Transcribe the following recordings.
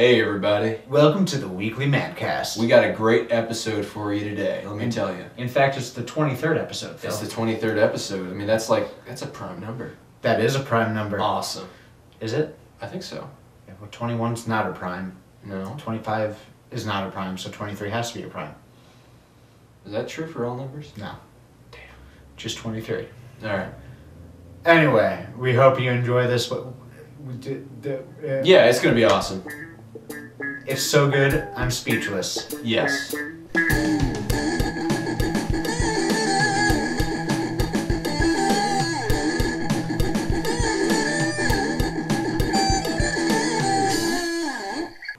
Hey, everybody. Welcome to the weekly MANcast. We got a great episode for you today, let me And- tell you. in fact, it's the 23rd episode, Phil. It's the 23rd episode. I mean, that's like, that's a prime number. that is a prime number. Awesome. Is it? I think so. Yeah, well, 21's not a prime. No? 25 is not a prime, so 23 has to be a prime. Is that true for all numbers? No. Damn. Just 23. Alright. Anyway, we hope you enjoy this. But we did, the, uh, Yeah, it's gonna be awesome. It's so good, I'm speechless. Yes.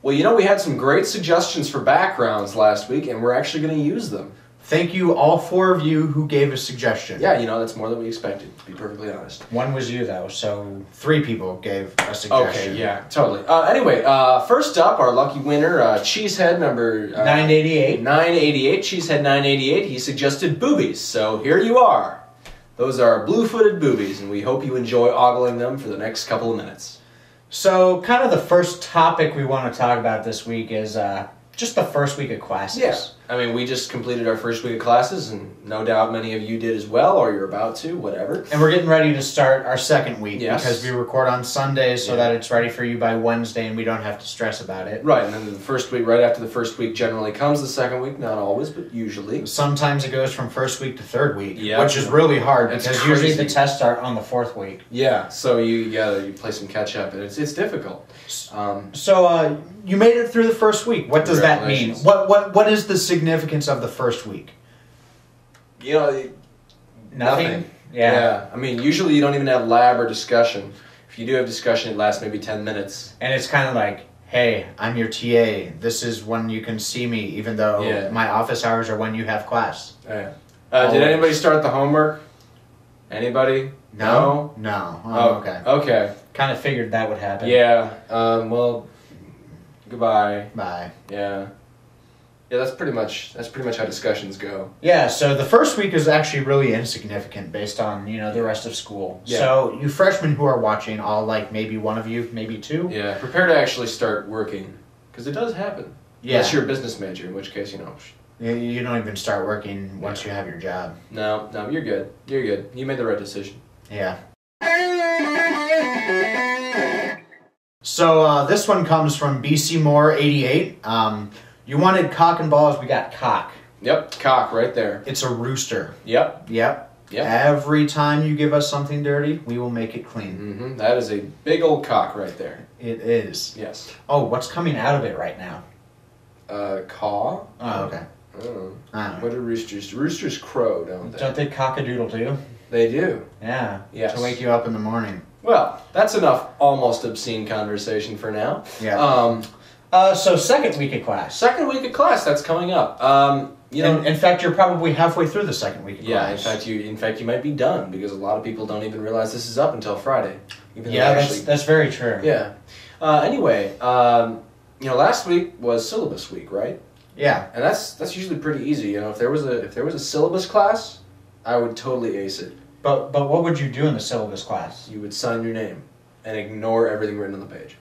Well, you know, we had some great suggestions for backgrounds last week, and we're actually going to use them. Thank you, all four of you who gave a suggestion. Yeah, you know, that's more than we expected, to be perfectly honest. One was you, though, so three people gave a suggestion. Okay, yeah, totally. Uh, anyway, uh, first up, our lucky winner, uh, Cheesehead number uh, 988. 988, Cheesehead 988, he suggested boobies. So here you are. Those are blue footed boobies, and we hope you enjoy ogling them for the next couple of minutes. So, kind of the first topic we want to talk about this week is uh, just the first week of classes. I mean, we just completed our first week of classes, and no doubt many of you did as well, or you're about to, whatever. And we're getting ready to start our second week Yes. because we record on Sundays so Yeah. that it's ready for you by Wednesday and we don't have to stress about it. Right, and then the first week, right after the first week, generally comes the second week. Not always, but usually. Sometimes it goes from first week to third week, Yeah. which is really hard That's because usually the tests start on the fourth week. Yeah, so you gotta you play some catch up, and it's it's difficult. Um, So uh, you made it through the first week. What does that mean? What what what is the significance of the first week? you know, Nothing. Yeah. I mean, usually you don't even have lab or discussion. If you do have discussion, it lasts maybe 10 minutes. And it's kind of like, hey, I'm your TA. This is when you can see me, even though Yeah. my office hours are when you have class. Yeah. Uh, did anybody start the homework? Anybody? No. No. Oh, okay. Okay. Kind of figured that would happen. Yeah. Um, well, goodbye. Bye. Yeah. Yeah, that's pretty much that's pretty much how discussions go. Yeah, so the first week is actually really insignificant based on, you know, the rest of school. Yeah. So you freshmen who are watching, all like maybe one of you, maybe two. Yeah. Prepare to actually start working because it does happen. Yeah. Unless you're a business major, in which case you know. You, you don't even start working once you have your job. No, no, you're good. You're good. You made the right decision. Yeah. So uh, this one comes from BC Moore 88. Um, you wanted cock and balls, we got cock. Yep. Cock right there. It's a rooster. Yep. Yep. Yep. Every time you give us something dirty, we will make it clean. hmm That is a big old cock right there. It is. Yes. Oh, what's coming out of it right now? Uh, caw. Oh, okay. I don't know. I don't know. What do roosters? Roosters crow, don't they? Don't they cock a doodle too? They do. Yeah. Yes. To wake you up in the morning. Well, that's enough almost obscene conversation for now. Yeah. Um, Uh, so second week of class. second week of class that's coming up. Um, you know. in, in fact, you're probably halfway through the second week of yeah. In class. fact, you in fact you might be done because a lot of people don't even realize this is up until Friday. Even yeah, that's that's very true. Yeah. Uh, anyway, um, you know, last week was syllabus week, right? Yeah. And that's that's usually pretty easy. You know, if there was a if there was a syllabus class, I would totally ace it. But but what would you do in the syllabus class? You would sign your name and ignore everything written on the page.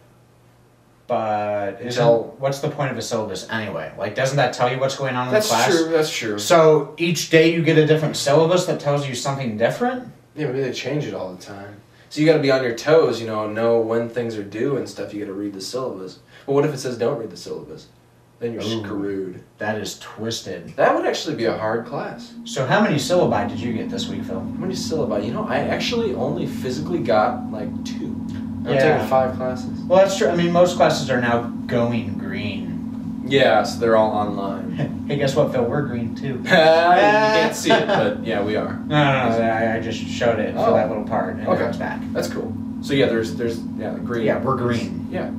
But Until- what's the point of a syllabus anyway? Like, doesn't that tell you what's going on in That's the class? That's true. That's true. So each day you get a different syllabus that tells you something different. Yeah, maybe they change it all the time. So you got to be on your toes. You know, know when things are due and stuff. You got to read the syllabus. But what if it says don't read the syllabus? Then you're Ooh. screwed. That is twisted. That would actually be a hard class. So how many syllabi did you get this week, Phil? How many syllabi? You know, I actually only physically got like two. I'm Yeah. taking five classes. Well, that's true. I mean, most classes are now going green. Yeah, so they're all online. hey, guess what, Phil? We're green too. you can't see it, but yeah, we are. No, no, no. I, I just showed it for Oh. that little part, and Okay. now it's back. That's cool. So yeah, there's there's yeah, green. Yeah, we're green. Yeah.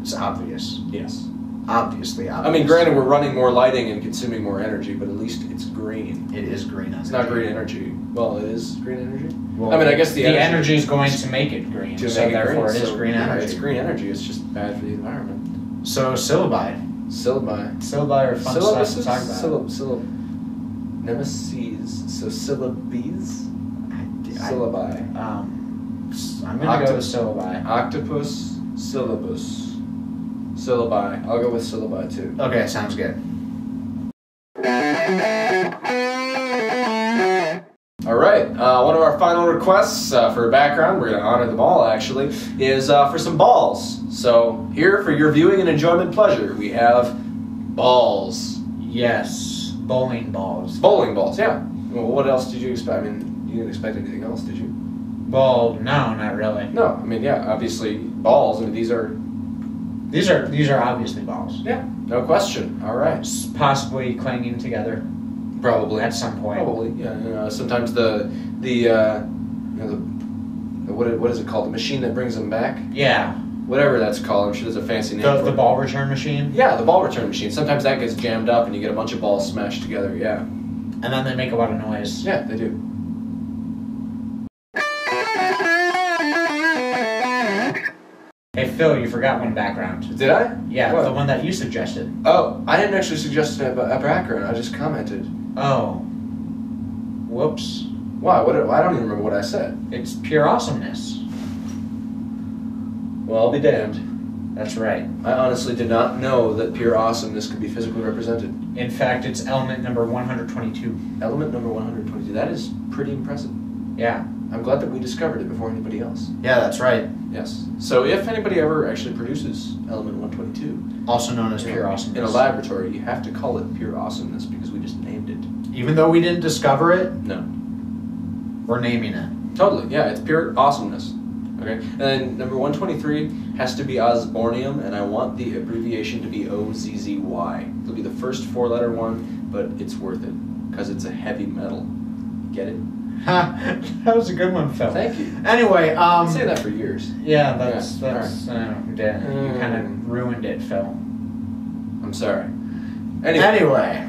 It's obvious. Yes. Obviously, obvious. I mean, granted, we're running more lighting and consuming more energy, but at least it's green. it is green. It's not green energy. Well, it is green energy. Well, I mean, I guess the the energy- energy is going to make it green, To so make it therefore green, it is so, green yeah, energy. It's green energy. It's just bad for the environment. So syllabi, Syllabi. syllabi are fun stuff to talk about. Syllab. Syllab. Nemesis. So syllabes. I- Syllabi. Um, s- I'm gonna go Octo- with syllabi. Octopus. Syllabus. Syllabi. I'll go with syllabi too. Okay, sounds good. All right. Uh, one of our final requests uh, for a background, we're going to honor them all actually, is uh, for some balls. So here for your viewing and enjoyment pleasure, we have balls. Yes, bowling balls. Bowling balls, yeah. Well, what else did you expect? I mean, you didn't expect anything else, did you? Well, no, not really. No. I mean, yeah, obviously balls. I mean, these are These are these are obviously balls. yeah, no question. All right. S- Possibly clanging together Probably. at some point. Probably, yeah. You know, sometimes the the uh, you know the, the what what is it called? The machine that brings them back, Yeah, whatever that's called. I'm sure there's a fancy name. the, for the it. ball return machine, Yeah, the ball return machine. Sometimes that gets jammed up and you get a bunch of balls smashed together. Yeah, and then they make a lot of noise. yeah, they do. Hey Phil, you forgot one background. Did I? Yeah, What? the one that you suggested. Oh, I didn't actually suggest a, a background. I just commented. Oh, whoops! Why? What? did- I don't even remember what I said. It's pure awesomeness. Well, I'll be damned. That's right. I honestly did not know that pure awesomeness could be physically represented. In fact, it's element number 122. Element number 122. That is pretty impressive. Yeah. I'm glad that we discovered it before anybody else. Yeah, that's right. Yes. So if anybody ever actually produces element 122 Also known as pure awesomeness, in a laboratory, you have to call it pure awesomeness because we just named it. Even though we didn't discover it, No. we're naming it. Totally. Yeah, it's pure awesomeness. Okay. And then number 123 has to be osbornium, and I want the abbreviation to be O Z Z Y. It'll be the first four-letter one, but it's worth it because it's a heavy metal. Get it? Ha! that was a good one, Phil. Thank you. Anyway, I've um, been saying that for years. yeah, that's Yeah, that's uh, yeah, you Mm. kind of ruined it, Phil. I'm sorry. Anyway. Anyway,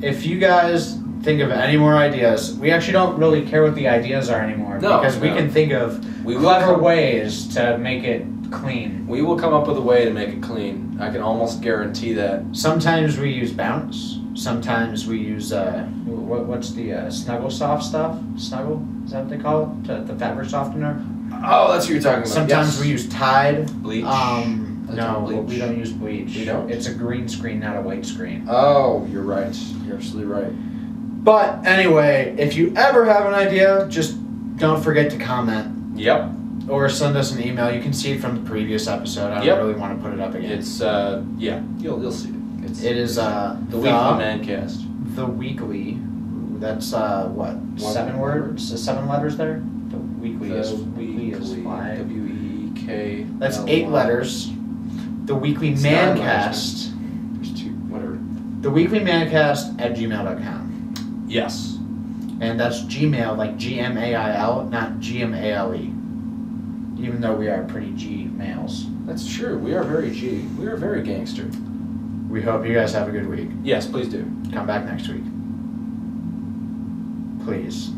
if you guys think of any more ideas, we actually don't really care what the ideas are anymore No, because we no. can think of We clever come- ways to make it clean. We will come up with a way to make it clean. I can almost guarantee that. Sometimes we use bounce. Sometimes we use uh, what, what's the uh, snuggle soft stuff? Snuggle is that what they call it? The, the fabric softener. Oh, that's what you're talking about. Sometimes Yes. we use Tide. bleach. Um, no, bleach. we don't use bleach. We don't? It's a green screen, not a white screen. Oh, you're right. You're absolutely right. But anyway, if you ever have an idea, just don't forget to comment Yep. or send us an email. You can see it from the previous episode. I don't Yep. really want to put it up again. It's uh yeah, you'll you'll see it. It's it is uh, the weekly mancast. the weekly. That's uh, what seven word. words, uh, seven letters there. The weekly is The weekly is five. W E K. That's eight letters. The weekly It's mancast. There's two. Whatever. The weekly mancast at gmail.com. Yes. And that's Gmail, like G M A I L, not G M A L E. Even though we are pretty G males. That's true. We are very G. We are very gangster. We hope you guys have a good week. Yes, please do. Come back next week. Please.